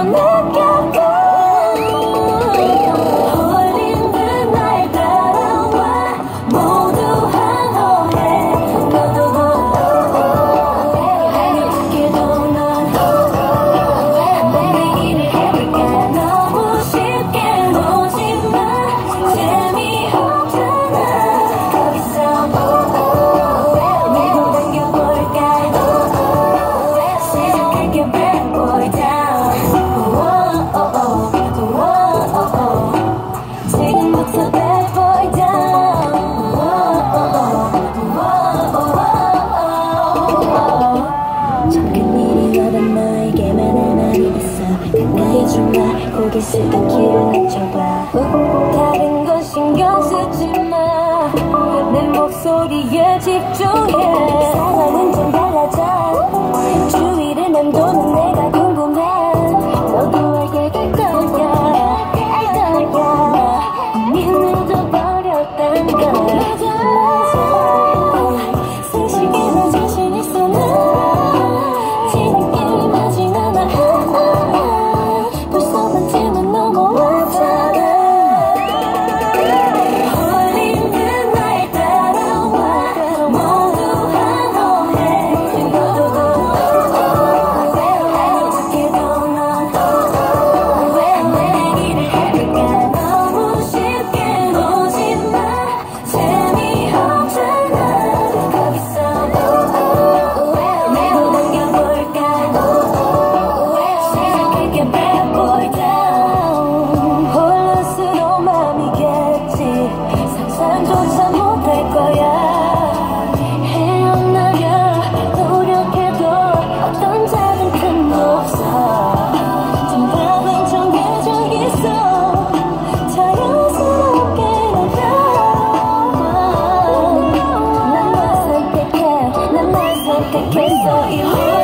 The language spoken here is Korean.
conosco. 좀와 고개 숙여 귀를 낮춰봐. 다른 건 신경 쓰지 마내 목소리에 집중해. 상황은 pray so you.